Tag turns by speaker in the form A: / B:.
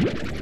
A: you